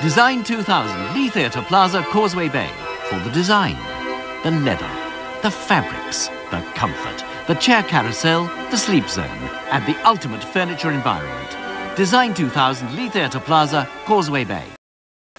Design 2000 Lee Theatre Plaza, Causeway Bay. For the design, the leather, the fabrics, the comfort, the chair carousel, the sleep zone, and the ultimate furniture environment. Design 2000 Lee Theatre Plaza, Causeway Bay.